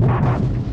you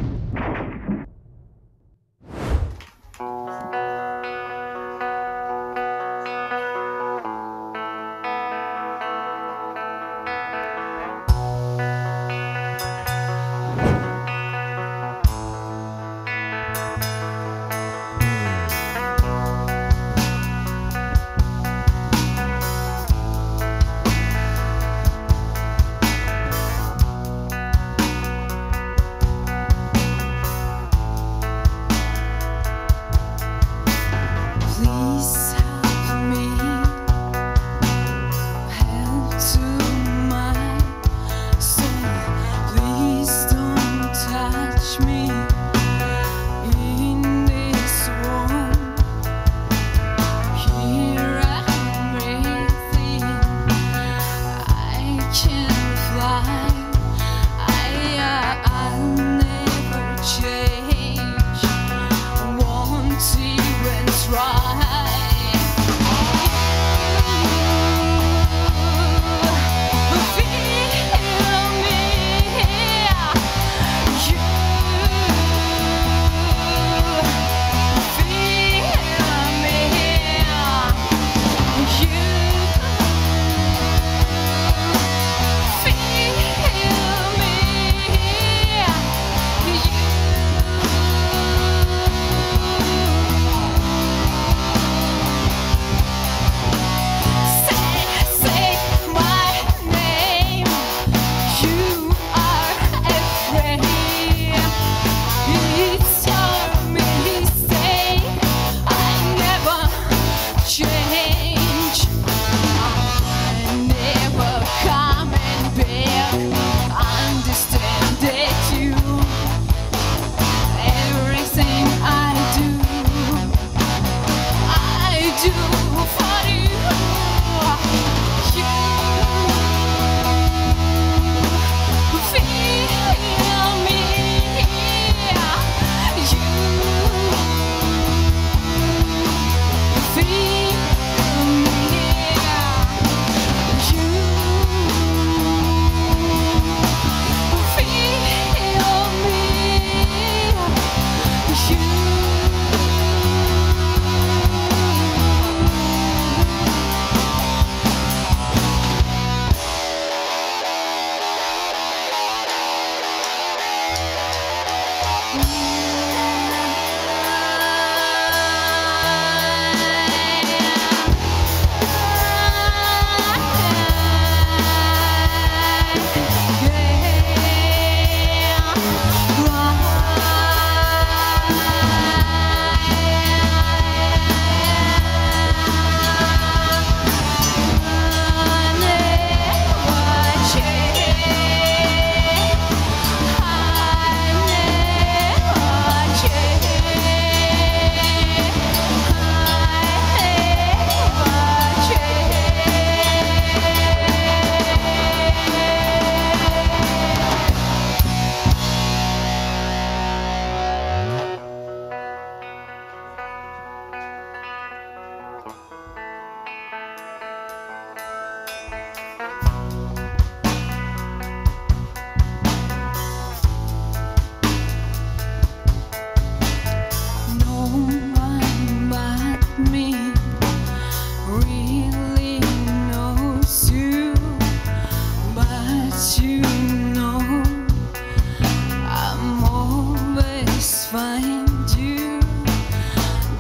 find you.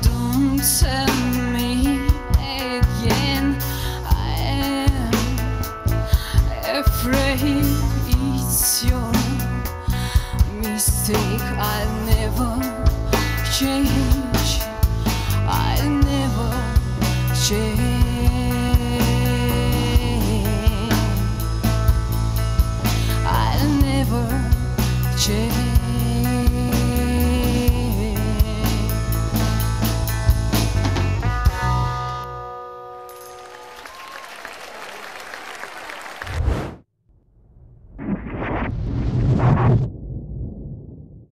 Don't me again. I am afraid it's your mistake. I'll never change. I'll never change. I'll never change.